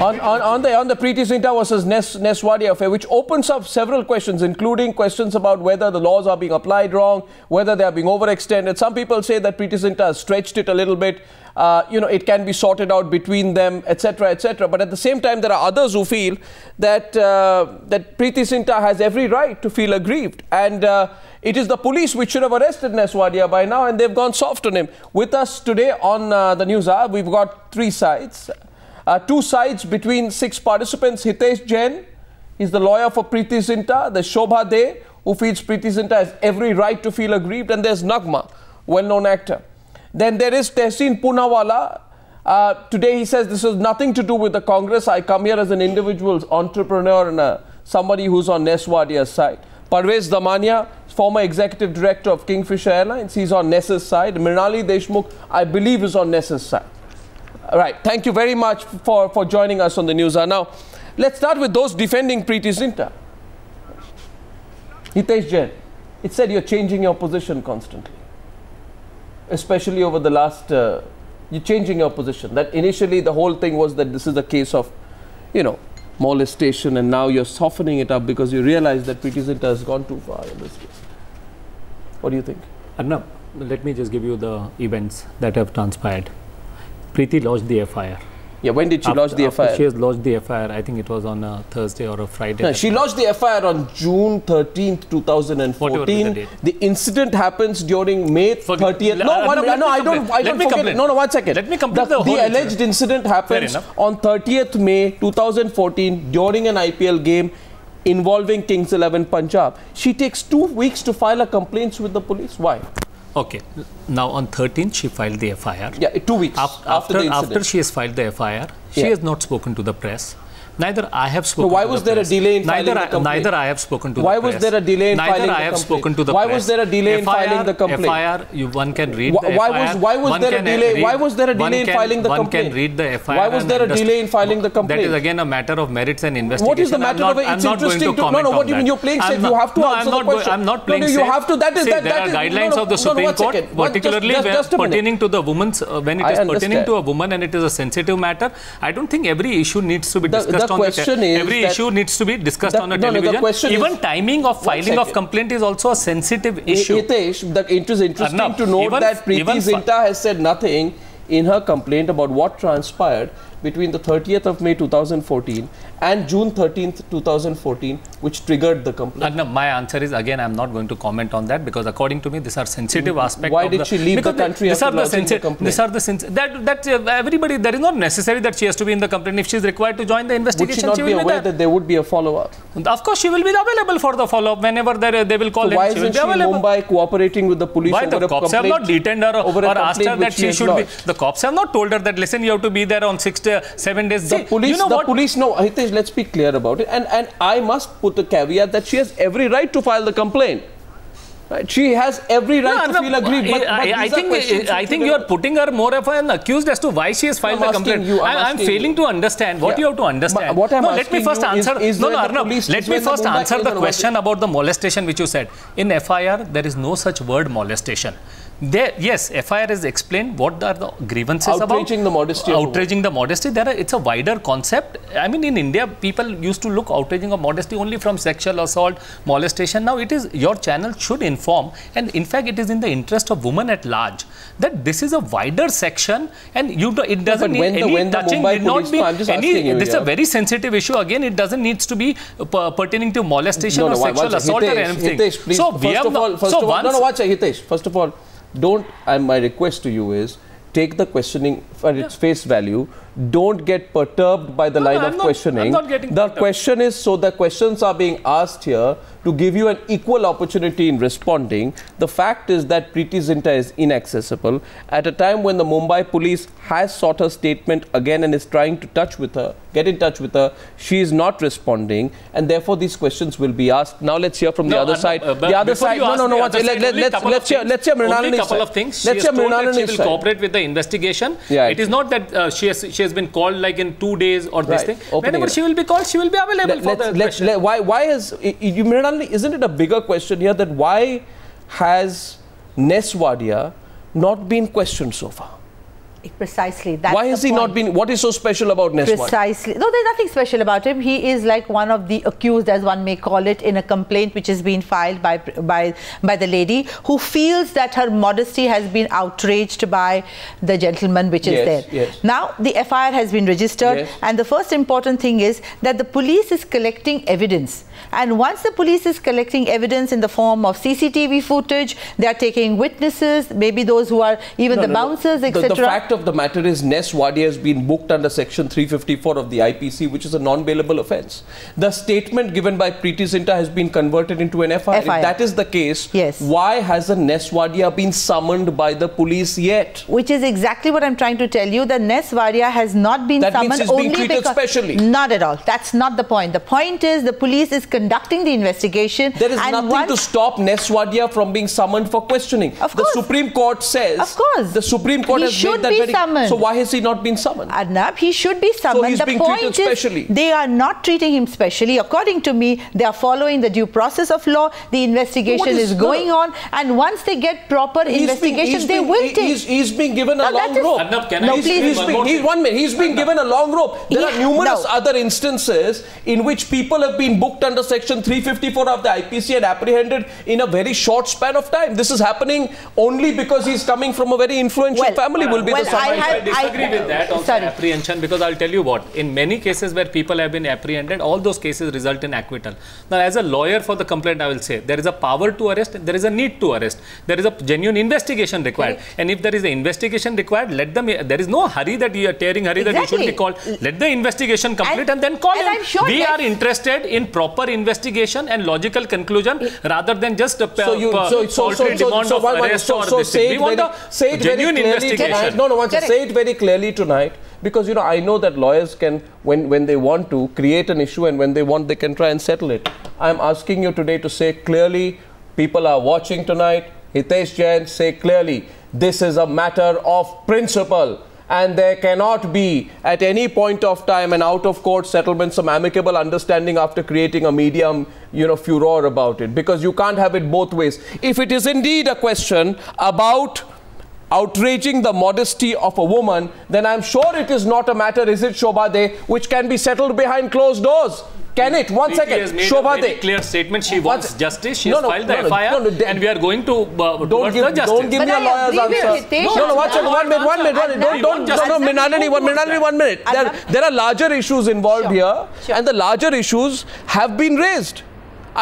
on, on, on the on the Preity versus Nes, Ness Wadia affair, which opens up several questions, including questions about whether the laws are being applied wrong, whether they are being overextended. Some people say that Preity Zinta has stretched it a little bit. Uh, you know, it can be sorted out between them, etc., etc. But at the same time, there are others who feel that uh, that Preity Zinta has every right to feel aggrieved, and uh, it is the police which should have arrested Ness Wadia by now, and they've gone soft on him. With us today on uh, the news hour, we've got three sides. Uh, two sides between six participants. Hitesh Jain is the lawyer for Preity Zinta. There's Shobha De, who feels Preity Zinta has every right to feel aggrieved. And there's Nagma, well-known actor. Then there is Tehseen Poonawalla. Uh, today he says this has nothing to do with the Congress. I come here as an individual entrepreneur and uh, somebody who's on Ness Wadia's side. Parvez Damania, former executive director of Kingfisher Airlines, he's on Ness's side. Mrinalini Deshmukh, I believe, is on Ness's side. All right. Thank you very much for, for joining us on the news. Now, let's start with those defending Preity Zinta. Hitesh Jain, it said you're changing your position constantly, especially over the last. Uh, you're changing your position. That initially the whole thing was that this is a case of, you know, molestation, and now you're softening it up because you realize that Preity Zinta has gone too far in this case. What do you think? Arnab, let me just give you the events that have transpired. Preity lodged the FIR. Yeah, when did she After- lodge the FIR? She has lodged the FIR. I think it was on a Thursday or a Friday. No, she lodged the FIR on June 13th, 2014. Whatever the. The incident happens during May 30th. Uh, No, no, one, no, me I don't. I Let don't me forget. complete. it. No, no, one second. Let me complete the whole alleged incident. incident happens on 30th May 2014 during an IPL game involving Kings 11 Punjab. She takes two weeks to file a complaint with the police. Why? Okay. Now on 13th, she filed the FIR. Yeah, two weeks after, after, after she has filed the FIR, she Yeah. has not spoken to the press. Neither I have spoken. So why to was the there a delay in neither filing the complaint? Neither I have spoken to Why the was press. there a delay in neither filing I the have complaint? spoken to the Why press. was there a delay in filing the complaint? FIR, you, one can read Why- the why FIR. was- why was there a delay- read- why was there a one delay in filing the one complaint? can read the FIR. Why was there a delay in filing the complaint? That is again a matter of merits and investigation. What is the matter not, of it? It's interesting to no, no. What do you mean you're playing safe? You have to no, answer I'm the not question. I'm not playing no, you have to. That is that. there are guidelines of the Supreme Court. One- particularly just- where just a minute. pertaining to the woman's uh, when it is pertaining to a woman and it is a sensitive matter. I don't think every issue needs to be The- discussed the on question te- is every issue needs to be discussed The- on a no, no, the television. question Even timing of filing of complaint is also a sensitive issue. Hitesh, the, it is interesting Arnab, to note even- that Preity Zinta has said nothing in her complaint about what transpired between the 30th of May 2014 and June 13th, 2014, which triggered the complaint. Arnab, my answer is again, I'm not going to comment on that because according to me, these are sensitive aspects. Why did the, she leave the country These after are the the sensitive. complaint? These are the sensitive. That that uh, everybody. There is not necessary that she has to be in the complaint. If she is required to join the investigation, Would she not be will aware that there would be a follow-up? Of course, she will be available for the follow-up whenever they, they will call So why she isn't be she in available. Mumbai cooperating with the police Why the cops have not detained her or, or asked her that she has should be? The cops have not told her that listen, you have to be there on six, day, uh, seven days. The See, police, you know the what? police, no, Hitesh, let's be clear about it. And, and I must put a caveat that she has every right to file the complaint. Right? She has every right No, to no, feel aggrieved. But, I, but I think I think you are putting her more of an accused as to why she has filed I'm the complaint. you, I'm I, am asking failing you. to understand what Yeah. you have to understand. But what I'm no, let me first you is- answer. is no, no, Arnab, police- let me first answer the no, no, question about the molestation which you said. In FIR, there is no such word molestation. There, yes, FIR is explained what are the grievances about. Outraging the modesty. Outraging the modesty. There are, it's a wider concept. I mean, in India, people used to look outraging of modesty only from sexual assault, molestation. Now, it is your channel should inform, and in fact, it is in the interest of women at large that this is a wider section, and you do, it doesn't but need the- any when touching. Mumbai Need not be any. you This is a very sensitive issue. Again, it doesn't needs to be uh, pertaining to molestation no, or no, one- sexual assault or anything. Hitesh, please, so first of all, first so of all, no, once no, one second, Hitesh. First of all, don't. And my request to you is take the questioning for its face value. Don't get perturbed by the No, no, line I'm of not- questioning. I'm not getting the question is so the questions are being asked here to give you an equal opportunity in responding. The fact is that Preity Zinta is inaccessible at a time when the Mumbai police has sought her statement again and is trying to touch with her, get in touch with her. She is not responding, and therefore these questions will be asked. Now let's hear from the No, other uh, side. uh, the other side. No, no, no. the other second. side, Let, only let's let's hear things. let's hear Only Mrinalini's couple of things. Let's hear that she will cooperate with the investigation. Yeah. It is not that uh, she has she has been called like in two days or this Right. thing. Opening Whenever she will be called, she will be available Let, for let's, the let's, let, why why is you Mrinalini, isn't it a bigger question here that why has Ness Wadia not been questioned so far? Precisely. That's Why has he point. not been? What is so special about Neswat? Precisely. No, there's nothing special about him. He is like one of the accused, as one may call it, in a complaint which has been filed by by by the lady who feels that her modesty has been outraged by the gentleman which is Yes, there. yes. Now the FIR has been registered, Yes. and the first important thing is that the police is collecting evidence. And once the police is collecting evidence in the form of CCTV footage, they are taking witnesses, maybe those who are even No, the no, no. bouncers, The- etc. The, of the matter is, Ness Wadia has been booked under Section 354 of the IPC, which is a non-bailable offence. The statement given by Preity Zinta has been converted into an FIR. FIR. If that is the case, Yes. why hasn't Ness Wadia been summoned by the police yet? which is exactly what I'm trying to tell you. The Ness Wadia has not been That means summoned he's being only treated because specially. not at all. That's not the point. The point is the police is conducting the investigation. There is and nothing to stop Ness Wadia from being summoned for questioning. Of course. the. Supreme Court says. Of course. The Supreme Court He has made that be very. summoned. So why has he not been summoned? Arnab, he should be summoned. he's the being point treated is specially. they are not treating him specially. According to me, they are following the due process of law. The investigation What is- is, no, going no. on, and once they get proper He's being- investigation, he's they being- will he- take. He's, he's been given a No, that long is- rope. Arnab, can I No, just please. say He's one been, he's, one minute. He's been given a long rope. There Yeah, are numerous no. other instances in which people have been booked under Section 354 of the IPC and apprehended in a very short span of time. This is happening only because he's coming from a very influential Well, family. Will be well, the I summary. I, disagree I- with that also sorry. apprehension because I'll tell you what in many cases where people have been apprehended all those cases result in acquittal now as a lawyer for the complaint I will say there is a power to arrest there is a need to arrest there is a genuine investigation required and if there is an investigation required let them there is no hurry that you are tearing hurry that you should be called let the investigation complete and, And- then call and him I'm sure we are interested in proper investigation and logical conclusion rather than just a So you, so, so, so, so, demand so, of one- one- arrest so, or so this thing. say we it want very, a say it very genuine clearly investigation tonight. No, no, once Correct. say it very clearly tonight because you know I know that lawyers can, when when they want to, create an issue and when they want, they can try and settle it. I'm asking you today to say clearly. People are watching tonight. Hitesh Jain, say clearly. This is a matter of principle. And there cannot be, at any point of time, an out-of-court settlement, some amicable understanding after creating a medium, you know, furor about it. Because you can't have it both ways. If it is indeed a question about outraging the modesty of a woman, then I'm sure it is not a matter, is it Shobha De, which can be settled behind closed doors. Can it? One Preeti second. has made Shobha a very De. clear statement. She wants One- justice. She No, has no, filed the no, no, FIR, no, no, and we are going to uh, Don't give, the justice. don't give But me a I lawyer's agree with answer. Hitesh No, no, one second, one minute, one minute, one minute. Don't, don't, Adnan, no, no, Mrinalini, one, Adnan, Mrinalini, one minute. There, there are larger issues involved Sure, here, sure. and the larger issues have been raised.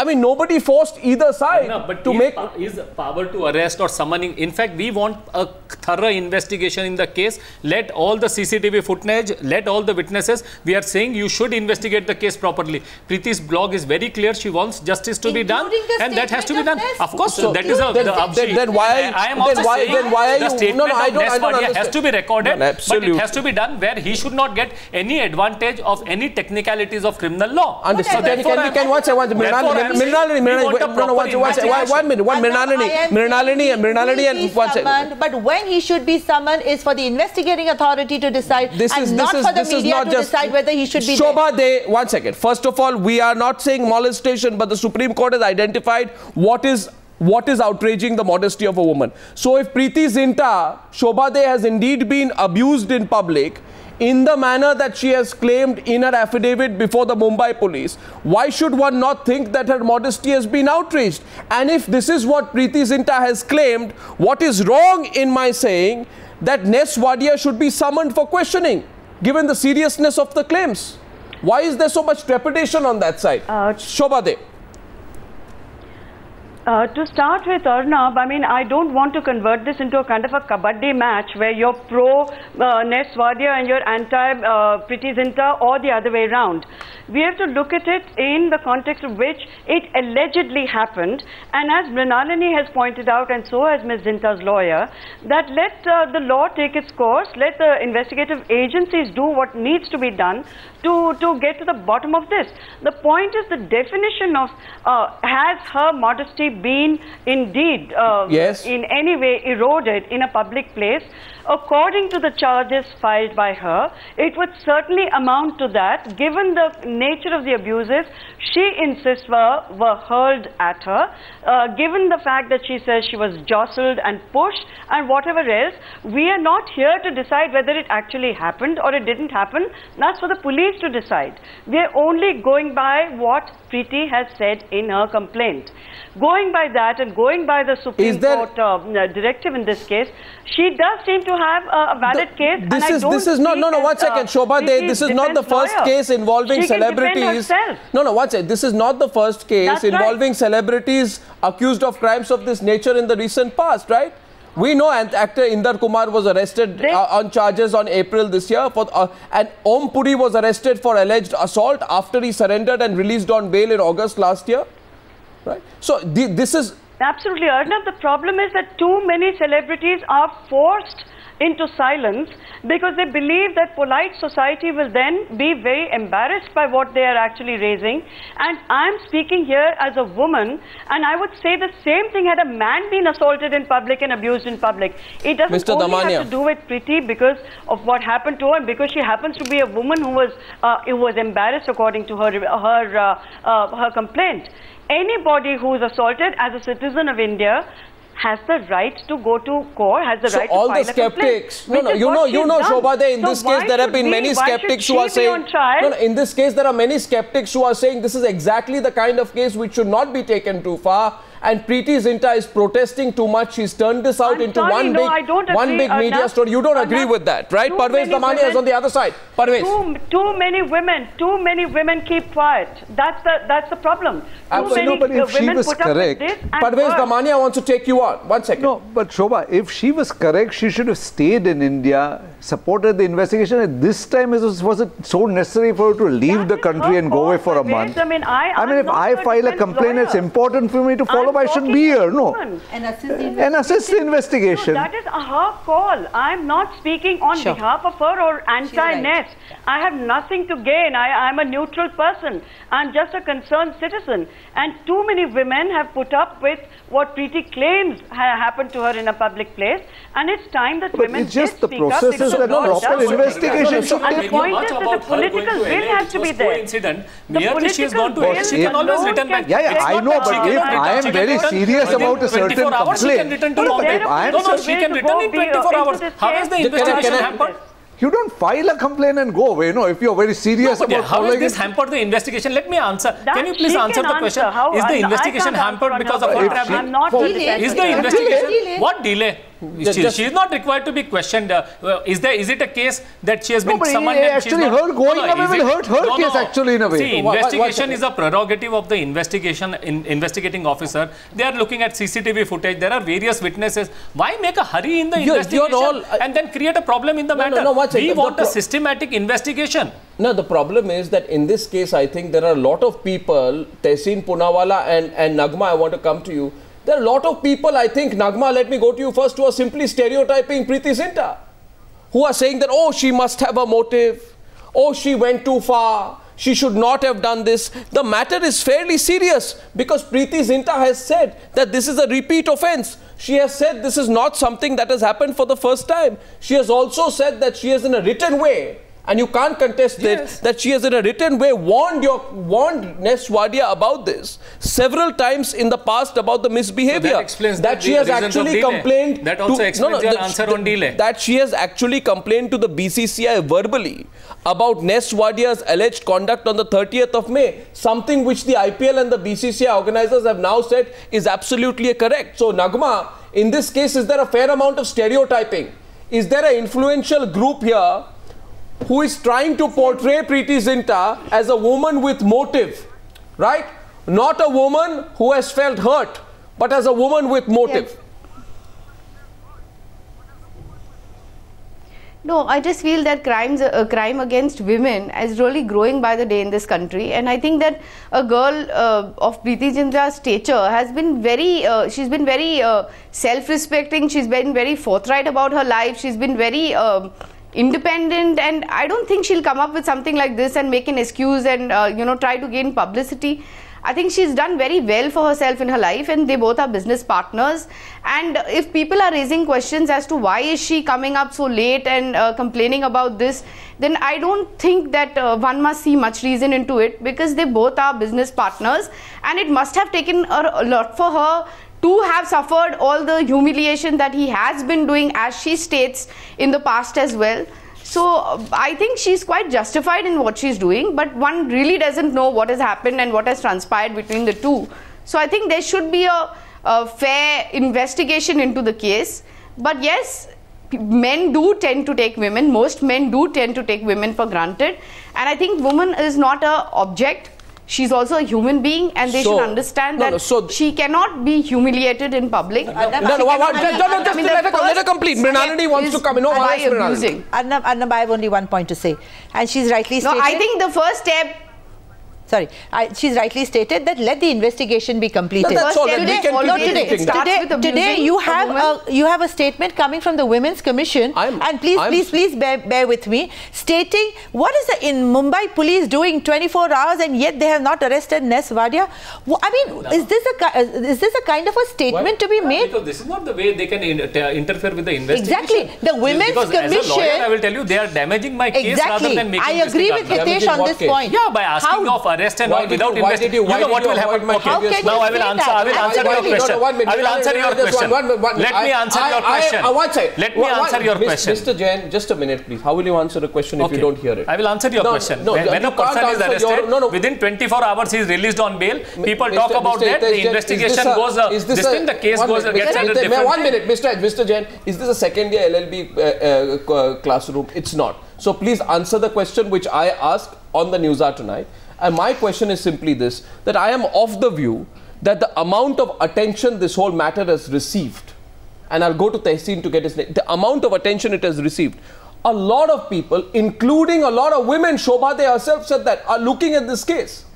I mean, nobody forced either side No, but to his make. pa- his power to arrest or summoning. In fact, we want a thorough investigation in the case. Let all the CCTV footage, let all the witnesses. We are saying you should investigate the case properly. Preity's blog is very clear. She wants justice to be done, and that has to be done. of Of course, So, that is a. then- the, then- then why- I am then also why- saying then why are the you- statement no, no, I of don't- I don't has to be recorded, No, but it has to be done where he should not get any advantage of any technicalities of criminal law. Understood. So Can, therefore, can, I'm- can, one second, one second. Therefore, Mrinalini, I'm Mrinalini, we Mrinalini, want a no, no, one one one- one minute, one Adnan, Mrinalini, I am Mrinalini, Mrinalini, and one second. But when he should be summoned is for the investigating authority to decide, This and is not is for the this media to just decide whether he should be. Shobha De, one second. First of all, we are not saying molestation, but the Supreme Court has identified what is what is outraging the modesty of a woman. So if Preity Zinta, Shobha De has indeed been abused in public in the manner that she has claimed in her affidavit before the Mumbai police, why should one not think that her modesty has been outraged? And if this is what Preity Zinta has claimed, what is wrong in my saying that Ness Wadia should be summoned for questioning, given the seriousness of the claims? Why is there so much trepidation on that side? Uh, Shobha. Uh, to start with, Arnab, I mean, I don't want to convert this into a kind of a kabaddi match where you're pro uh, Ness Wadia and you're anti uh, Preity Zinta or the other way around. We have to look at it in the context of which it allegedly happened. And as Mrinalini has pointed out, and so has Ms. Zinta's lawyer, that let uh, the law take its course, let the investigative agencies do what needs to be done to, to get to the bottom of this. The point is the definition of uh, has her modesty been indeed uh, Yes. in any way eroded in a public place? According to the charges filed by her, it would certainly amount to that, given the nature of the abuses she insists were, were hurled at her, uh, given the fact that she says she was jostled and pushed and whatever else. We are not here to decide whether it actually happened or it didn't happen. That's for the police to decide. We are only going by what Preity has said in her complaint. Going by that and going by the Supreme there- Court uh, directive in this case, she does seem to have a, valid The- case. This I is don't this is not no no one second uh, Shobha De, Preity's this is not the first lawyer. case involving She celebrities no no one second this is not the first case That's right. involving celebrities accused of crimes of this nature in the recent past right we know and actor Inder Kumar was arrested They- uh, on charges on April this year for uh, and Om Puri was arrested for alleged assault after he surrendered and released on bail in August last year right so the, this is Absolutely, Arnab. The problem is that too many celebrities are forced into silence because they believe that polite society will then be very embarrassed by what they are actually raising. And I'm speaking here as a woman, and I would say the same thing had a man been assaulted in public and abused in public. It doesn't Mr. only Damania. have to do with Preity because of what happened to her, and because she happens to be a woman who was uh, who was embarrassed according to her her uh, uh, her complaint. Anybody who is assaulted as a citizen of India has the right to go to court, has the So right all to file the a complaint. skeptics, no, no, you know, you know. Shobha, in So this case there have been we- many skeptics who are saying, no, no, in this case there are many skeptics who are saying this is exactly the kind of case which should not be taken too far. And Preity Zinta is protesting too much. She's turned this out I'm into sorry, one no, big, I don't one agree, big media Arnab. story. You don't agree with that, right? too Parvez many Damania is women- on the other side. Parvez. Too, too many women, too many women keep quiet. That's the that's the problem. Too Absolutely. many No, but if uh, she women was put up with correct- this and Parvez worse. Damania wants to take you on. One second. No, but Shobha, if she was correct, she should have stayed in India, supported the investigation. At this time, it was, was it so necessary for you to leave That the country and go away for a month? I mean, I- I mean, if not I a file a defense complaint, it's important for me to follow. I'm I shouldn't be here. No. woman. And assist the And assist the investigation. No, that is her call. I'm not speaking on Sure. behalf of her or right. anti-Ness. I have nothing to gain. I, I'm a neutral person. I'm just a concerned citizen. And too many women have put up with what Preity claims ha- happened to her in a public place. And it's time that But women it's just did the speak up processes because and the proper investigation should And the take point is that the political will LA, has to be there. coincident. The Merely she has gone to political LA, she will can always alone return back. Yeah, yeah, I know, but if. I am very serious about a certain hours, she can complaint. return to No, but if I am No, no, so- she can return in 24 uh, hours. into this How is the investigation Can I- hampered? You don't file a complaint and go away. No, if you're very serious No, but about how is following this it. hampered the investigation? Let me answer. That can you please she answer can the question? answer. How- is the I- I investigation hampered because of her her I'm not Delay. Is the investigation what delay? Just- She, is not required to be questioned. Uh, uh, is there? Is it a case that she has No, been but summoned? it- she's actually not- her going away will it- hurt her case actually in a way. See, investigation is a prerogative of the investigation in, investigating officer. They are looking at CCTV footage. There are various witnesses. Why make a hurry in the You're- investigation you're all- and then create a problem in the No, no, matter? no, it. we the want a systematic investigation. No, the problem is that in this case, I think there are a lot of people, Tehseen Poonawalla and, and Nagma, I want to come to you. There are a lot of people, I think, Nagma, let me go to you first, who are simply stereotyping Preity Zinta, who are saying that, oh, she must have a motive, oh, she went too far, she should not have done this. The matter is fairly serious because Preity Zinta has said that this is a repeat offense. She has said this is not something that has happened for the first time. She has also said that she has, in a written way, and you can't contest Yes. it that she has in a written way warned your warned Ness Wadia about this several times in the past about the misbehavior So that explains that the she has actually complained That also to, explains your the- answer the- on delay. that she has actually complained to the BCCI verbally about Ness Wadia's alleged conduct on the 30th of May something which the IPL and the BCCI organizers have now said is absolutely correct so Nagma in this case is there a fair amount of stereotyping is there an influential group here who is trying to portray Preity Zinta as a woman with motive, right? Not a woman who has felt hurt, but as a woman with motive. No, I just feel that crimes, uh, crime against women is really growing by the day in this country, and I think that a girl uh, of Preity Zinta's stature has been very, uh, she's been very uh, self-respecting. She's been very forthright about her life. She's been very um, independent, and I don't think she'll come up with something like this and make an excuse and uh, you know try to gain publicity. I think she's done very well for herself in her life, and they both are business partners. And if people are raising questions as to why is she coming up so late and uh, complaining about this, then I don't think that uh, one must see much reason into it because they both are business partners, and it must have taken a, a lot for her to have suffered all the humiliation that he has been doing, as she states in the past as well. So I think she's quite justified in what she's doing, but one really doesn't know what has happened and what has transpired between the two. So I think there should be a, a fair investigation into the case. But yes, men do tend to take women. Most men do tend to take women for granted, and I think woman is not a object she's also a human being and they So- should understand no, that no, so- she cannot be humiliated in public. No, no, why- why- I mean- no, no, I just mean, let the her- let her complete. step Mrinalini wants to come in. No, by I'll ask Mrinalini. abusing. Arnab, Arnab, I have only one point to say. And she's rightly No, stated. I think the first step sorry, I, she's rightly stated that let the investigation be completed. No, that's all. Today- We can although today debating it that. starts today, today you have woman. a, you have a statement coming from the Women's Commission, I'm- and please, I'm- please, please bear, bear with me, stating what is the in Mumbai police doing 24 hours and yet they have not arrested Ness Wadia? Wha- I mean, is this a uh, is this a kind of a statement to be Yeah, made? Because this is not the way they can in- t- interfere with the investigation. Exactly. The Women's because As a lawyer, I will tell you, they are damaging my case rather than making I this agree with. Hitesh on this case? point. Yeah, by asking How- of arrest and all without you- investigation. you- You know what will happen? Okay. How previous- can Now I will answer. I will answer your question. No, no, one minute. I will answer your question. Let me answer your question. I- one second. Let me answer your question. Mr. Jain, just a minute, please. How will you answer a question if you don't hear it? I will answer your question. when a person is arrested, within 24 hours he is released on bail. People talk about that. The investigation is this a- goes. Uh, is this thing, the case goes gets under different. One minute, Mr. Mr. Jain, is this a second year LLB uh, uh, classroom? It's not. So please answer the question which I asked on the news hour tonight. And my question is simply this: that I am of the view that the amount of attention this whole matter has received, and I'll go to Tehseen to get his name, the amount of attention it has received. A lot of people, including a lot of women, Shobha De herself said that, are looking at this case.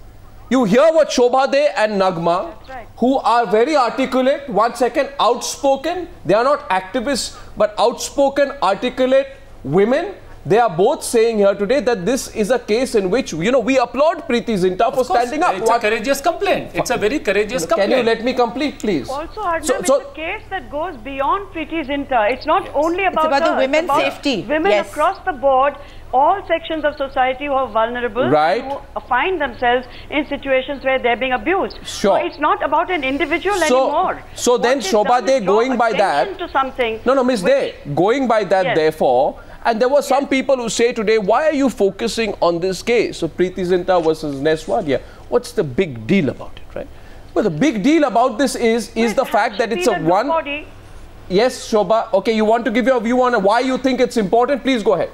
You hear what Shobha De and Nagma, right. who are very articulate, one second, outspoken, they are not activists, but outspoken, articulate women. They are both saying here today that this is a case in which, you know, we applaud Preity Zinta for Of course, standing up. It's What- a courageous complaint. It's a very courageous Can complaint. Can you let me complete, please? Also, Arnab, So- so- it's a case that goes beyond Preity Zinta. It's not only about, about the her, women's about safety. Women Yes. across the board, all sections of society who are vulnerable, Right. who find themselves in situations where they're being abused. Sure. So it's not about an individual So- anymore. so What then is Shobha done De going by that- to something. No, no, Miss which- De, going by that, Yes. therefore, and there were some people who say today, why are you focusing on this case of Preity Zinta versus Ness Wadia? What's the big deal about it, right? Well, the big deal about this is is the fact that it's a one. nobody- Yes, Shobha. Okay, you want to give your view on why you think it's important? Please go ahead.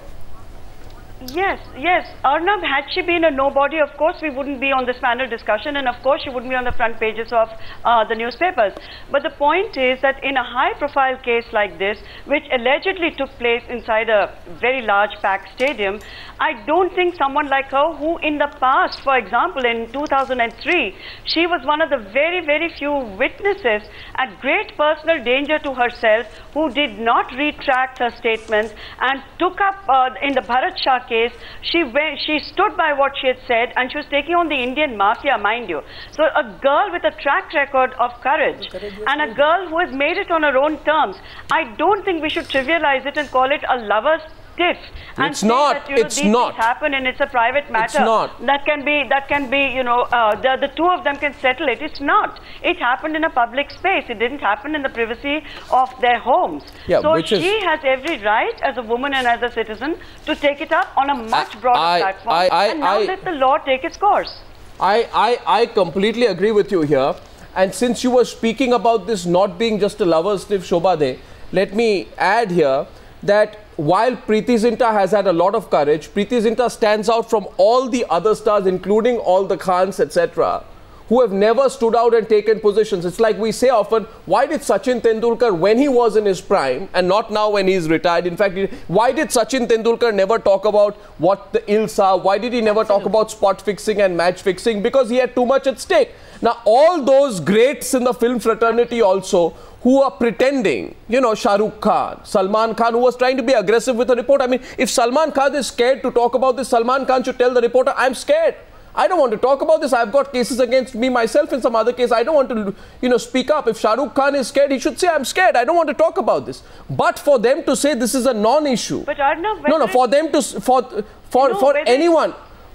Yes, yes. Arnab, had she been a nobody, of course we wouldn't be on this panel discussion, and of course she wouldn't be on the front pages of uh, the newspapers. But the point is that in a high-profile case like this, which allegedly took place inside a very large packed stadium, I don't think someone like her, who in the past, for example, in 2003, she was one of the very, very few witnesses at great personal danger to herself, who did not retract her statements and took up uh, in the Bharat Shah case. She went, she stood by what she had said, and she was taking on the Indian mafia, mind you. So a girl with a track record of courage, and a girl who has made it on her own terms. I don't think we should trivialize it and call it a lover's tiff. And It's say not, That, you know, it's these not. Things happen, and it's a private matter. not. That can be. That can be. You know, uh, the the two of them can settle it. It's not. It happened in a public space. It didn't happen in the privacy of their homes. Yeah, so which is- she has every right as a woman and as a citizen to take it up on a much broader I- platform. I- I- and now let the law take its course. I, I, I completely agree with you here. And since you were speaking about this not being just a lover's tiff, Shobha let me add here that while Preity Zinta has had a lot of courage, Preity Zinta stands out from all the other stars, including all the Khans, etc., who have never stood out and taken positions. It's like we say often, why did Sachin Tendulkar, when he was in his prime, and not now when he's retired, in fact, why did Sachin Tendulkar never talk about what the ills are? Why did he never talk about spot fixing and match fixing? Because he had too much at stake. Now, all those greats in the film fraternity also who are pretending, you know, Shah Rukh Khan, Salman Khan, who was trying to be aggressive with a reporter. I mean, if Salman Khan is scared to talk about this, Salman Khan should tell the reporter, I'm scared. I don't want to talk about this. I've got cases against me myself in some other case. I don't want to, you know, speak up. If Shah Rukh Khan is scared, he should say, I'm scared. I don't want to talk about this. But for them to say this is a non-issue. But Arnab, no, no, for them to, for, for, No, for anyone,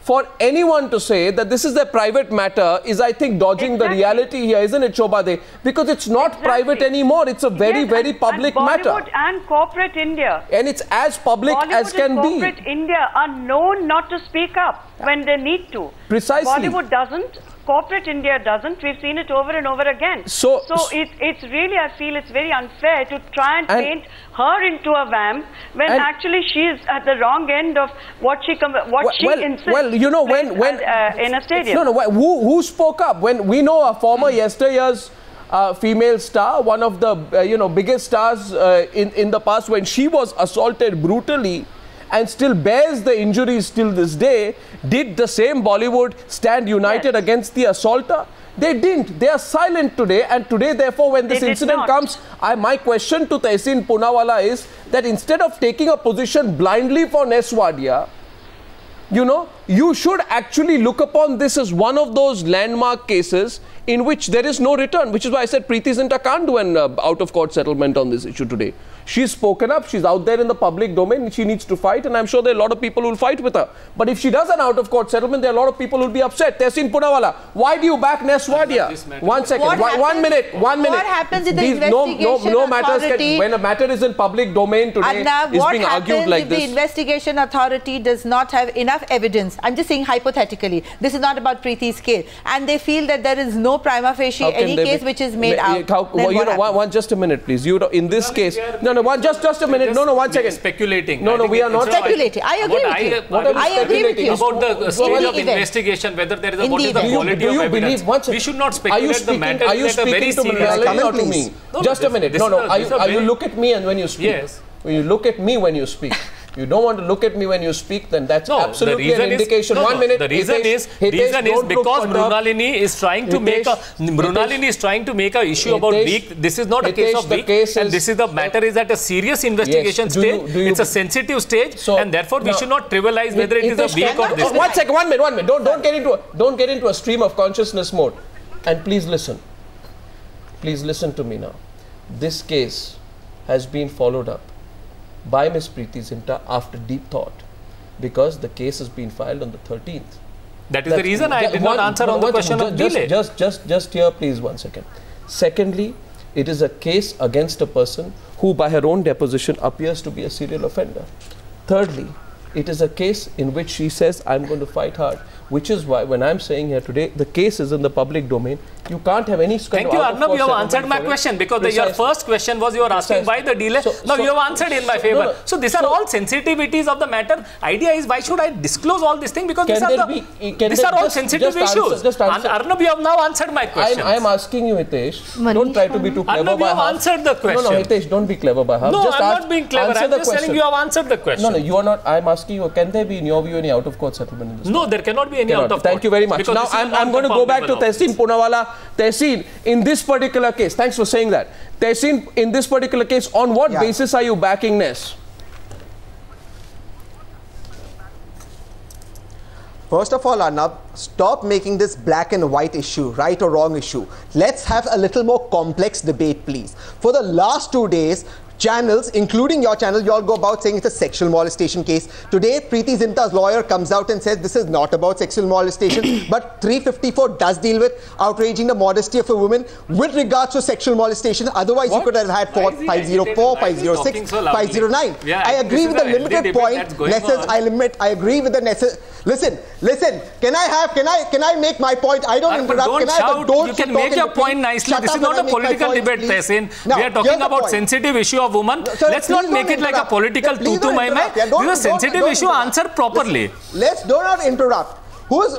for anyone to say that this is their private matter is, I think, dodging the reality here, isn't it, Shobha De? Because it's not Exactly. private anymore. It's a very, Yes, very and- public and matter. Bollywood and corporate India. And it's as public Bollywood as can and be. corporate India are known not to speak up when they need to. Precisely. Bollywood doesn't. Corporate India doesn't. We've seen it over and over again. So- so it's it's really I feel it's very unfair to try and, And- paint her into a vamp when actually she's at the wrong end of what she com- what Well- she well- insists. well, you know, when- when- at, uh, in a stadium. No, no. Who, who spoke up when we know a former yesteryear's uh, female star, one of the uh, you know biggest stars uh, in in the past, when she was assaulted brutally, and still bears the injuries till this day, did the same Bollywood stand united Yes. against the assaulter? They didn't. They are silent today, and today, therefore, when this incident not. comes, I, my question to Tehseen Poonawalla is that instead of taking a position blindly for Ness Wadia, you know, you should actually look upon this as one of those landmark cases in which there is no return, which is why I said Preity Zinta can't do an uh, out of court settlement on this issue today. She's spoken up, she's out there in the public domain, she needs to fight, and I'm sure there are a lot of people who will fight with her. But if she does an out of court settlement, there are a lot of people who will be upset. Tehseen Poonawalla, why do you back Ness Wadia? One second, What one, one minute, one minute. what happens in the These- no, no, investigation no matters can, when a matter is in public domain today, Arnab, is what being happens argued like if the investigation authority does not have enough evidence? I'm just saying hypothetically. This is not about Preity's case. And they feel that there is no prima facie any case be- which is made Ma- out. how- well, you know, one, one, just a minute, please. You know, in this case, we are- no, no, one, just, just a minute. No, no, one second. Speculating. No, no, we are not Speculating. I agree with you. I, What are I agree with you. About the In stage the of investigation, whether there is a, In what the is the event. Do you, quality of evidence. believe? One second. we should not Are speculate you the speaking, matter are you is at a very speaking to serious Mrinalini Comment, or to me? No, no, just a minute. No, no. Are you, is a are you very- look at me and when you speak? Yes. When you look at me when you speak. You don't want to look at me when you speak, then that's No, absolutely the an indication. Is, no, One no, minute. The reason Hitesh, is Hitesh, reason is because perturbed. Mrinalini is trying to make a Hitesh, is trying to make a issue about weak. This is not a case of weak, case and is- this is the matter is at a serious investigation do you- stage. do you- it's a sensitive stage, So, and therefore we should not trivialize whether it is a weak or this. oh, One second, one minute, one minute. Don't don't get into a, don't get into a stream of consciousness mode, and please listen. Please listen to me now. This case has been followed up by Ms. Preity Zinta after deep thought, because the case has been filed on the 13th. That is the reason I did one- not answer no, on the one question second, of delay. Just, just, just here, please, one second. Secondly, it is a case against a person who, by her own deposition, appears to be a serial offender. Thirdly, it is a case in which she says, I'm going to fight hard, which is why, when I'm saying here today, the case is in the public domain. You can't have any kind Thank of you, out of Arnab. You have answered my question because the, your first question was you were asking why the delay. So- now so- you have answered in my so- favor. no, no. So these are all sensitivities of the matter. Idea is why should I disclose all these things because these are the be- these are all just- sensitive just answer- issues. just answer. Arnab, you have now answered my question. I'm asking you, Hitesh. don't try to be too clever Arnab, you have half. answered the question. No, no, question. Hitesh, don't be clever by half. no, just I'm ask- not being clever. I'm the just telling question. you have answered the question. No, no, you are not. I'm asking you, can there be, in your view, any out of court settlement in this? No, there cannot be any Cannot. out of Thank court. you very much. Because Now, I'm, a I'm going to go back to non-conformable Poonawalla. Tehseen, in this particular case, thanks for saying that. Tehseen, in this particular case, on what Yeah. basis are you backing Ness? First of all, Arnab, stop making this black and white issue, right or wrong issue. Let's have a little more complex debate, please. For the last two days, channels, including your channel, you all go about saying it's a sexual molestation case. Today, Preity Zinta's lawyer comes out and says this is not about sexual molestation, but 354 does deal with outraging the modesty of a woman with regards to sexual molestation. Otherwise, you could have had Why four, 504, agitated? Why is he 506, so 509. Yeah, I I- agree with the limited point. Necess- I limit. I agree with the necessary. Listen, listen. Can I have? Can I? Can I make my point? I don't interrupt. don't can I shout. don't You can make your point nicely. Shut This is not I a political debate, please. We are talking about sensitive issue of woman. Sir, Let's not make it like a political tutu mai. interrupt. This is a sensitive issue. Answer properly. Let's do not interrupt. Who's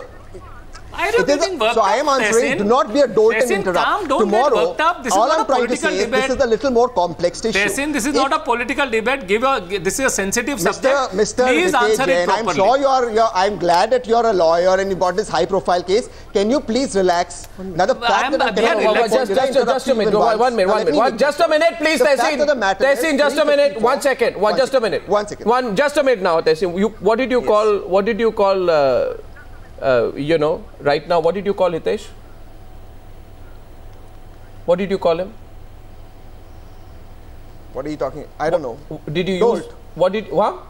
I It don't is a- think worked so I am answering. Tehseen. Do not be a dolt and interrupt. calm, don't Tomorrow, get up. This is all not I'm a trying to political say is this is a little more complex issue. Tehseen, this is If- not a political debate. Give a this is a sensitive Mr. subject. Mr. Please Vijay answer it Jain, properly. I'm sure you're, you're. I'm glad that you're a lawyer and you got this high-profile case. Can you please relax? Now the fact I'm- that I we are cannot Well, relaxed. just, just, just a minute. One, once? one minute. One minute. One, just a minute, please, The fact Tehseen. of the matter is, Tehseen, just a minute. One second. One, just a minute. One second. One, just a minute now, Tehseen. You, what did you call? What did you call? Uh, Uh, you know, right now, what did you call Hitesh? What did you call him? What are you talking? I don't know. Did you Dolt. use what did what?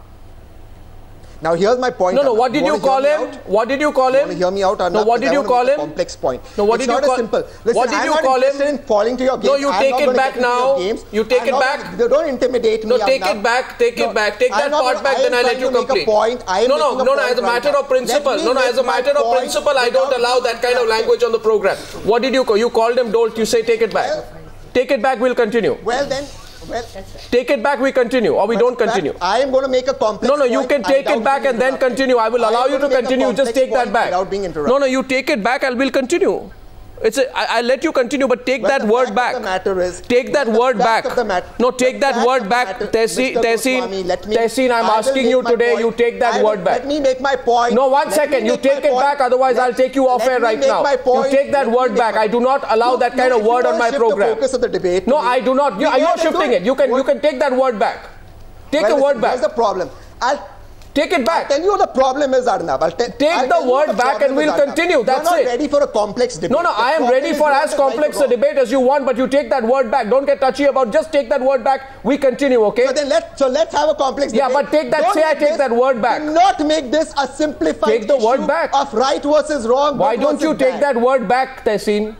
Now here's my point. No, no. What did you wanna call him? What did you call him? You hear me out, Arnab? No, what did you call him? Complex point. No, what it's did you not call- simple. Listen, What did I'm you not call him? in falling to your games. No, you I'm take it back get into your now. You take I'm it back. gonna- don't intimidate No, me. take Arnab. it back. Take No, it back. Take I'm that part gonna- back. I Then I'll let you to make a complete. point. I no, no, no, no. As a matter of principle, no, no. As a matter of principle, I don't allow that kind of language on the program. What did you call? You called him dolt. You say take it back. Take it back. We'll continue. Well then, well. Take it back. We continue, or we don't continue. I am going to make a complex No, no, you point can take it back and then continue. I will I allow you to continue. Just take that back. without being interrupted. No, no, you take it back. I will continue. It's a, I, I'll let you continue, but take Well, that word back. the matter is- take that word back. of the mat- no, take that word back. matter- Tessie, Tehseen, me- Tehseen, I'm asking you today. You take that word back. Let me make my point. No, one second. You take it back, otherwise I'll take you off air right now. You take that word back. I do not allow that kind of word on my program. focus of the debate No, I do not. You're have to do shifting it. You can, you can take that word back. Take the word back. Here's the problem. I'll Take it I'll back. tell you what the problem is, Arnab. I'll Take I'll the word back and we'll continue. That's You're not it. ready for a complex debate. No, no, The I am ready for as the right complex a debate as you want, but you take that word back. Don't get touchy about just take that word back. We continue, okay? So then let so let's have a complex Yeah, but take that- Don't say I take this- that word back. Do not make this a simplified Take the word issue back. of right versus wrong. Why don't you take that word back, Tehseen?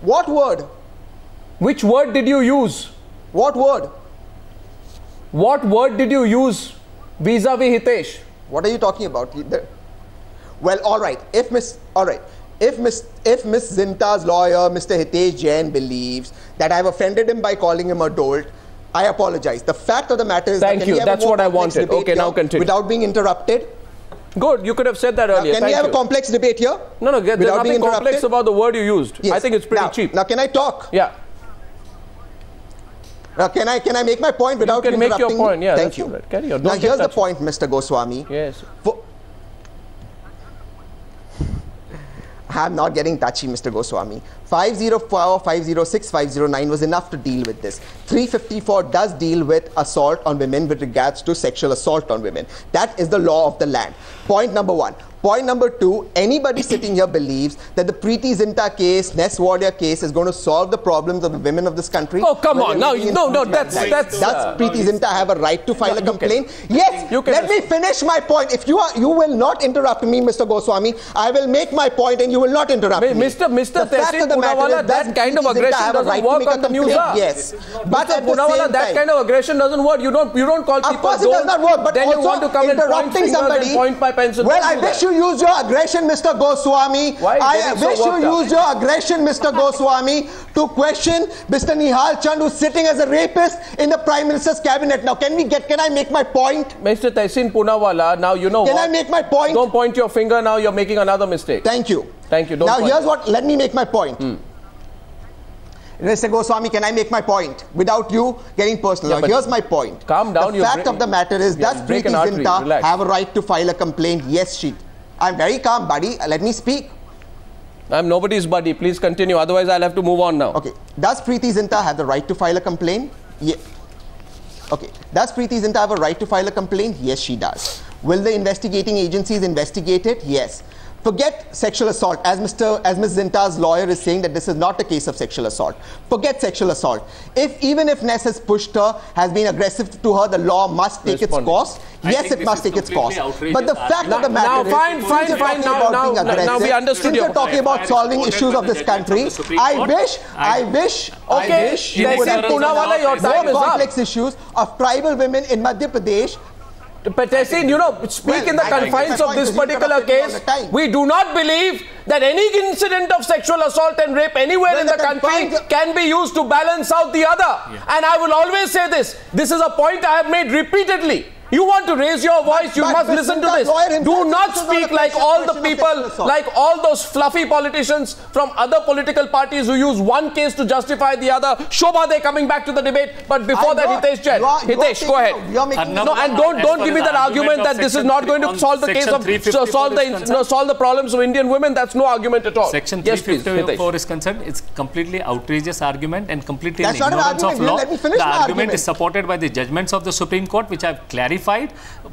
What word? Which word did you use? What word? What word did you use vis-a-vis Hitesh? What are you talking about? Well, all right. If Miss, all right. If Miss, if Miss Zinta's lawyer, Mr. Hitesh Jain, believes that I've offended him by calling him a dolt, I apologize. The fact of the matter is, that Thank can you. That's what I wanted. Okay, now continue. Without being interrupted. Good, you could have said that Now, earlier. can Thank we have you. a complex debate here? no, no, there's without being nothing complex about the word you used. Yes. I think it's pretty now, cheap. Now, can I talk? yeah. Now, can I can I make my point without can make your interrupting point. Yeah, Thank you. right. Carry on. Now, Don't here's the point, Mr. Goswami. Yes. For, I'm not getting touchy, Mr. Goswami. 504, 506, 509 was enough to deal with this. 354 does deal with assault on women with regards to sexual assault on women. That is the law of the land. Point number one. Point number two, anybody sitting here believes that the Preity Zinta case, Ness Wadia case is going to solve the problems of the women of this country. Oh, come on. Now, no, no, that's- like that's, Does uh, Preity Zinta have a right to file Yeah, a you can- complaint? Yes. you can Let me finish my point. If you are, you will not interrupt me, Mr. Goswami. I will make my point and you will not interrupt Mi- me. Mr. Mr. The fact Tehseen of the matter is, that kind of Preity Zinta aggression have a doesn't right to work make a on the news. complaint? ah. Yes. But Mr. at the Poonawalla, same that time, kind of aggression doesn't work. You don't you don't call people of course it does not work, but then also you want to come and point interrupting fingers somebody. and point by pencil. Well, I wish that. You use your aggression, Mr. Goswami. Why I so wish you up? use your aggression, Mr. Goswami, to question Mr. Nihal Chand, who's sitting as a rapist in the Prime Minister's cabinet. Now, can we get? Can I make my point? Mr. Tehseen Poonawalla, now you know Can what? I make my point? Don't point your finger now. You're making another mistake. Thank you. Thank you. Don't now. Hmm. here's what. Let me make my point. Mr. Goswami, can I make my point without you getting personal? Yeah, here's my point. calm down, The fact of the matter is, Yeah, does Preity Zinta have a right to file a complaint? Yes, she. I'm very calm, buddy. Let me speak. I'm nobody's buddy. Please continue. Otherwise, I'll have to move on now. Okay. Does Preity Zinta have the right to file a complaint? Yeah. Okay. Does Preity Zinta have a right to file a complaint? Yes, she does. Will the investigating agencies investigate it? Yes. Forget sexual assault, as Mr. as Ms. Zinta's lawyer is saying that this is not a case of sexual assault. Forget sexual assault. If even if Ness has pushed her, has been aggressive to her, the law must take its Respond. course. I yes, it must take its course. But the fact of the Now- matter now is, fine, fine, fine. Now- about now- being now- now we understood since you're talking about solving issues of this country, I wish, I wish, Okay, I wish you would have more complex issues of tribal women in Madhya Pradesh But Tehseen, you know, speak Well, in the I- I- confines of this particular interrupted me all case. We do not believe that any incident of sexual assault and rape anywhere Well, in the the country can be used to balance out the other. And I will always say this. This is a point I have made repeatedly. You want to raise your voice, you but must listen to this. Do not this is not speak like all the people, like all those fluffy politicians from other political parties who use one case to justify the other. Shobha, they coming back to the debate. But before I'm that, not- Hitesh Jain. you are- you are Hitesh, go ahead. you are making- No, and don't don't give me as that argument argument that this is not going to solve the case of 354 solve the no, solve the problems of Indian women. That's no argument at all. Section yes, 354 Hitesh. is concerned, it's completely outrageous argument and completely That's an not an ignorance of law. Let me finish the argument argument. is supported by the judgments of the Supreme Court, which I've clarified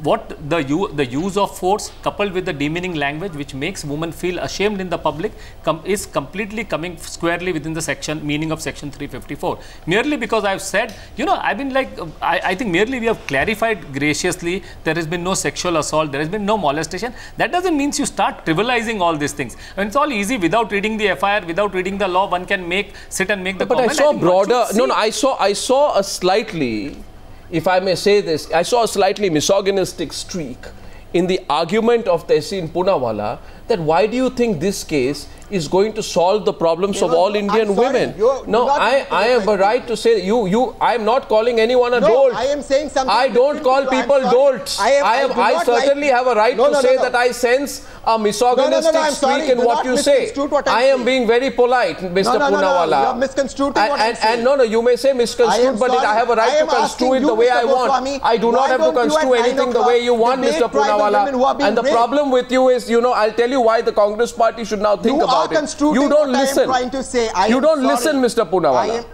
what the the use of force coupled with the demeaning language which makes women feel ashamed in the public com- is completely coming squarely within the section meaning of section 354 merely because i've said you know i've been like I, I think merely we have clarified graciously there has been no sexual assault there has been no molestation that doesn't mean you start trivializing all these things I mean, it's all easy without reading the fir without reading the law one can make sit and make the But I saw one broader. No, no. I saw. I saw a slightly, if I may say this, I saw a slightly misogynistic streak in the argument of Tehseen Poonawalla that why do you think this case is going to solve the problems You of all Indian sorry, women? you're- no, you're I, I the have a right to say you, you. I am not calling anyone a No, dolt. I am saying something I don't call you. People dolts. I am- I am, do I certainly like- have a right No, to no, say that I sense a misogynistic No, no, no, I'm sorry. streak in what you say. what I am saying. being very polite, Mr. no, no, no, Poonawalla. you're misconstruing and, what and, and no, no, you may say I misconstrued, but I have a right to construe it the way I want. I do not have to you construe anything the way you want, Mr. tribal Poonawalla. women who are being And the problem with you is, you know, I'll tell you why the Congress party should now think You about are it. construing You don't what I am listen. trying to say. I you am don't sorry. listen, Mr. I Poonawalla. am-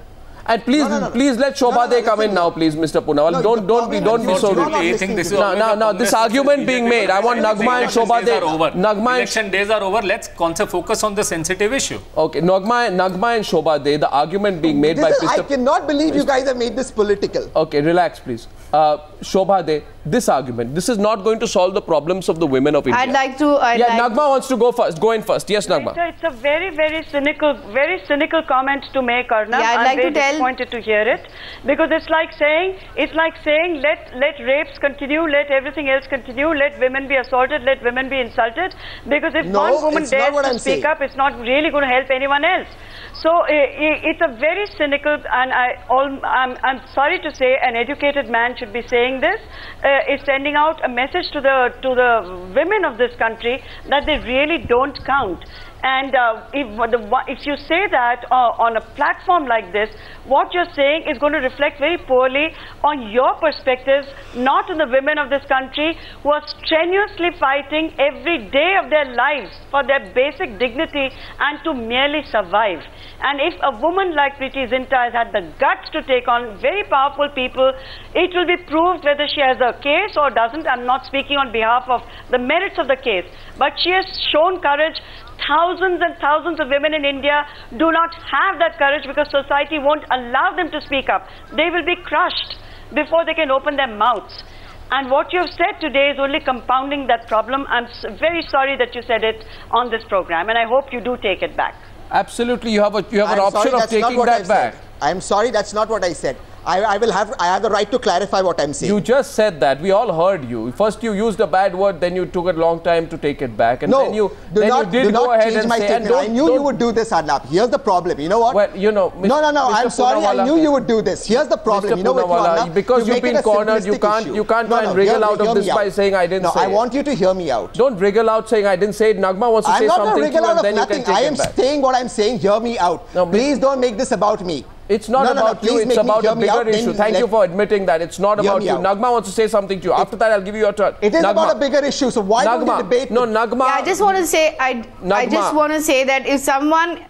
And please, No, no, no. please let No, no, no, come in now, please, Mr. Poonawalla. No, don't, don't be, don't be so rude. Unfortunately, I listening think this is me. always Now- a now- now this argument being made, I want Nagma and days are Shobha De- over. Nagma and- Election days are over. Let's conce- focus on the sensitive issue. Okay, Nagma, Nagma and Shobha De, the argument being made This by is, I cannot believe you guys have made this political. Okay, relax, please. Uh, Shobha De, this argument, this is not going to solve the problems of the women of India. I'd like to. I'd yeah, like Nagma wants to go first. Go in first. Yes, Nagma. So it's a very, very cynical, very cynical comment to make, Arnab. Yeah, I'd I'm like to very tell- disappointed to hear it because it's like saying, it's like saying, let let rapes continue, let everything else continue, let women be assaulted, let women be insulted. Because if No, one woman it's not dares to I'm speak saying. up, it's not really going to help anyone else. So it's a very cynical, and I, all, I'm, I'm sorry to say, an educated man should be saying this. Uh, is sending out a message to the to the women of this country that they really don't count. And uh, if, the, if you say that uh, on a platform like this, what you're saying is going to reflect very poorly on your perspectives, not on the women of this country who are strenuously fighting every day of their lives for their basic dignity and to merely survive. And if a woman like Preity Zinta has had the guts to take on very powerful people, it will be proved whether she has a case or doesn't. I'm not speaking on behalf of the merits of the case, but she has shown courage thousands and thousands of women in India do not have that courage because society won't allow them to speak up. They will be crushed before they can open their mouths. And what you have said today is only compounding that problem. I'm very sorry that you said it on this program, and I hope you do take it back. Absolutely, you have a you have an I'm option sorry, of taking that back. I'm sorry, that's not what I said. I, I will have I have the right to clarify what I'm saying. You just said that. We all heard you. First you used a bad word, then you took a long time to take it back, and no, then you do then not, you did go not ahead change and my say. and statement. I knew you would do this, Arnab. Here's the problem. You know what? Well, you know, Mr. no, no, no. Mr. I'm sorry. I knew you would do this. Here's the problem. Mr. You know Arnab? because You you've been cornered, you can't- issue. you can't no, try no, and wriggle out of this me by saying I didn't no, say I want you to hear me out. Don't wriggle out saying I didn't say it. Nagma wants to say something to you, out and of then you nothing. can take I am saying what I'm saying. Hear me out. Please don't make this about me. It's not No, no, no, about you. It's about a bigger out, issue. Thank you for admitting that. It's not about you. out. Nagma wants to say something to you. After that, I'll give you your turn. It is Nagma. about a bigger issue. So why don't Nagma. you debate? No, Nagma. Yeah, I just want to say, I, I just want to say that if someone,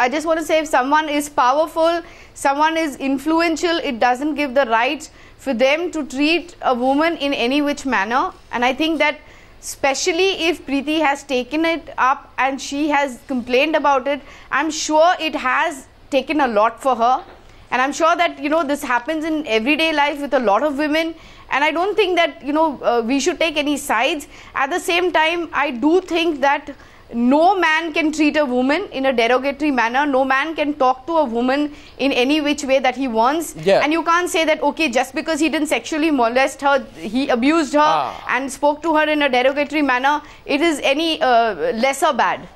I just want to say if someone is powerful, someone is influential, it doesn't give the right for them to treat a woman in any which manner. And I think that especially if Preity has taken it up and she has complained about it, I'm sure it has taken a lot for her. And I'm sure that, you know, this happens in everyday life with a lot of women. And I don't think that, you know, uh, we should take any sides. At the same time, I do think that no man can treat a woman in a derogatory manner. No man can talk to a woman in any which way that he wants. Yeah. And you can't say that, okay, just because he didn't sexually molest her, he abused her Ah. and spoke to her in a derogatory manner, it is any uh, lesser bad.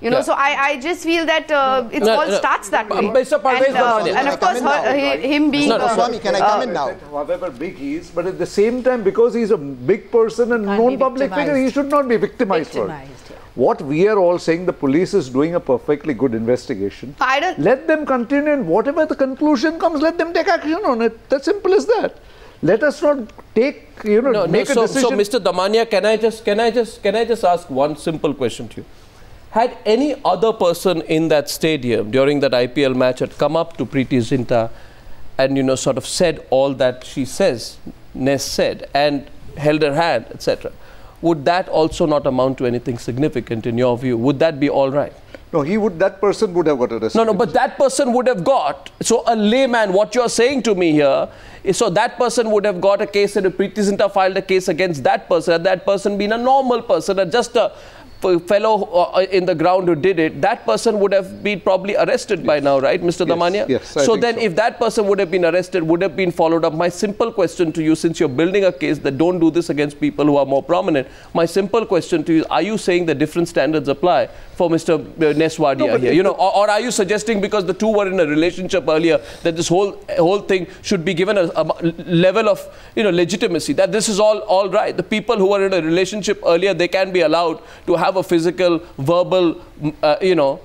You know, Yeah. so I, I just feel that uh, it No, all no. starts that way. Mr. Parvez and, uh, Damania. and of Can I course, come in her, now? he- him being. No, no, uh, Swami, can I come in now? However big he is, but at the same time, because he's a big person and Can't known be public figure, he should not be victimized, for it. Victimized, yeah. What we are all saying, the police is doing a perfectly good investigation. I don't. Let them continue, and whatever the conclusion comes, let them take action on it. That's simple as that. Let us not take, you know, No, no, make so, a so. Mr. Damania, can I just can I just can I just ask one simple question to you? Had any other person in that stadium during that IPL match had come up to Preity Zinta and you know sort of said all that she says, Ness said and held her hand, etc., would that also not amount to anything significant in your view? Would that be all right? No, he would. That person would have got arrested. No, no, but that person would have got. So a layman, what you're saying to me here is, so that person would have got a case, and if Preity Zinta filed a case against that person, had that person been a normal person, or just a fellow uh, in the ground who did it, that person would have been probably arrested yes. by now, right, Mr. Yes. Damania? Yes. So then, so. if that person would have been arrested, would have been followed up. My simple question to you, since you're building a case that don't do this against people who are more prominent, my simple question to you: Are you saying that different standards apply for Mr. Ness Wadia no, here? You know, or, or, are you suggesting because the two were in a relationship earlier that this whole whole thing should be given a, a level of you know legitimacy? That this is all all right. The people who were in a relationship earlier, they can be allowed to have have a physical, verbal, uh, you know,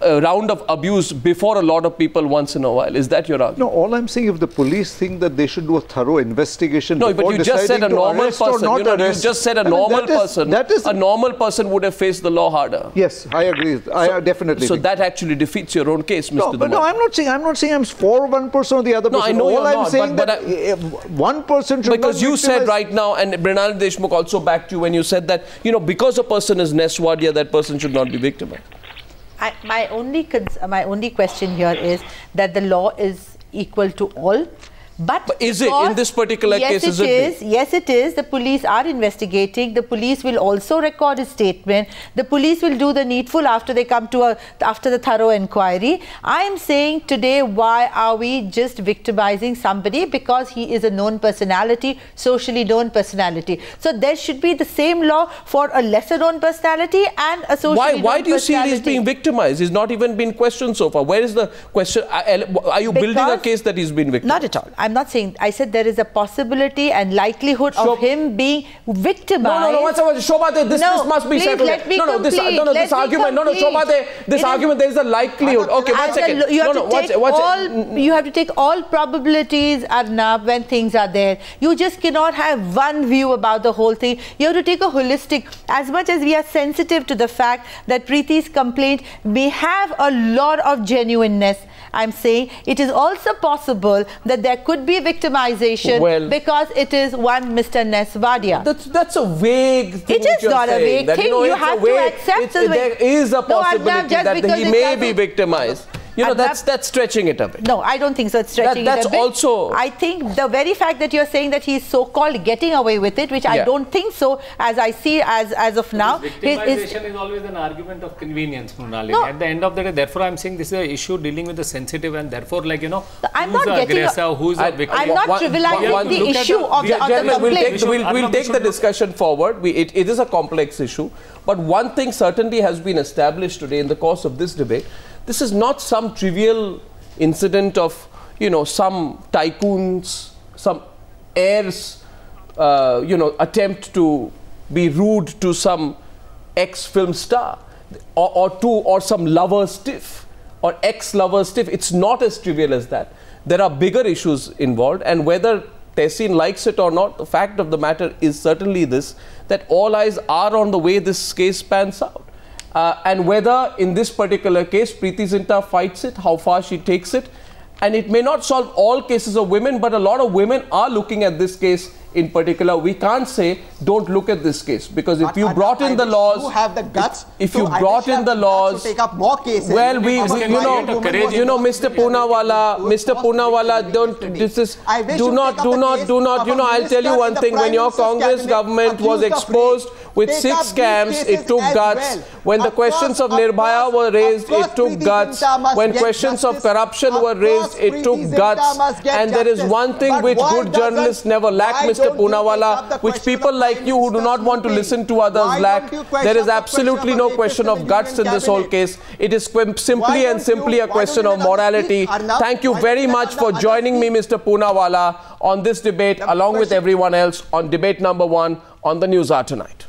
a round of abuse before a lot of people once in a while. Is that your argument? No, all I'm saying, if the police think that they should do a thorough investigation, no, but you just said a normal person. You, know, you, just said a I normal mean, person. That is a normal person would have faced the law harder. Yes, I agree. I so, definitely. So that actually defeats your own case, Mr. No, but no, I'm not saying I'm not saying I'm for one person or the other no, person. I know all I'm not, saying but, that but I, one person should because you said right now, and Mrinal Deshmukh also backed you when you said that you know because a person is Ness Wadia, that person should not be victimized. I, my only my only question here is that the law is equal to all but, but is it in this particular yes case? Is it is. Yes, it is. The police are investigating. The police will also record a statement. The police will do the needful after they come to a after the thorough inquiry. I am saying today, why are we just victimizing somebody because he is a known personality, socially known personality? So there should be the same law for a lesser known personality and a socially why, known Why do you see he's being victimized? He's not even been questioned so far. Where is the question? Are you because building a case that he's been victimized? Not at all. I'm not saying, I said there is a possibility and likelihood Shob of him being victimized. No, no, no, what's, what's, Shobha De, this, no, this must be settled. Let me no, no, complete. this, no, no, this argument, no, no, Shobha De, this it argument, there is a likelihood. Okay, one second. A, you have no, to no, take what's all, you have to take all probabilities, Arnab, when things are there. You just cannot have one view about the whole thing. You have to take a holistic, as much as we are sensitive to the fact that Preity's complaint may have a lot of genuineness I'm saying it is also possible that there could be victimization well, because it is one Mr. Ness Wadia. That's, that's a vague thing. It is not a vague thing. You, know, you have to accept it. There is a possibility no, that he may be victimized you know, that's that's stretching it a bit. No, I don't think so. It's stretching that, that's it a bit. also. I think the very fact that you're saying that he's so-called getting away with it, which yeah. I don't think so, as I see as as of now. Victimization is, is always an argument of convenience, Mrinalini. No. At the end of the day, therefore, I'm saying this is an issue dealing with the sensitive, and therefore, like you know, I'm who's not the aggressor, a, who's I, a victim. I'm not trivializing the issue of the, of the We'll take, we'll, we'll take the discussion forward. We, it, it is a complex issue, but one thing certainly has been established today in the course of this debate this is not some trivial incident of, you know, some tycoons, some heirs, uh, you know, attempt to be rude to some ex-film star or, or to, or some lover stiff or ex-lover stiff. It's not as trivial as that. There are bigger issues involved and whether Tehseen likes it or not, the fact of the matter is certainly this, that all eyes are on the way this case pans out uh, and whether in this particular case Preity Zinta fights it, how far she takes it. And it may not solve all cases of women, but a lot of women are looking at this case in particular, we can't say don't look at this case because if you brought in the laws, you have the guts. If, you brought in the laws, take up more cases. Well, we, we you know, you know, Mr. Poonawalla, Mr. Poonawalla, don't this is do not, do not, do not. You know, I'll tell you one thing. When your Congress government was exposed with six scams, it took guts. When the questions of Nirbhaya were raised, it took guts. When questions of corruption were raised, it took guts. And there is one thing which good journalists never lack, Mr. Poonawalla, which people like you who do not want to listen to others lack. There is absolutely no question of guts in this whole case. It is simply and simply a question of morality. Thank you very much for joining me, Mr. Poonawalla, on this debate along with everyone else on debate number one on the News Hour tonight.